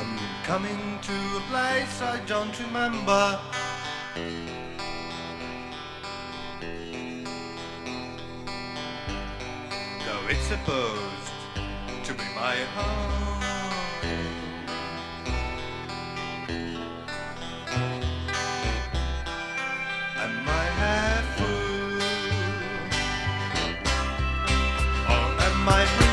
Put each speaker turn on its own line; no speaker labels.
I'm coming to a place I don't remember. Though it's supposed to be my home. And my head full. Oh, and my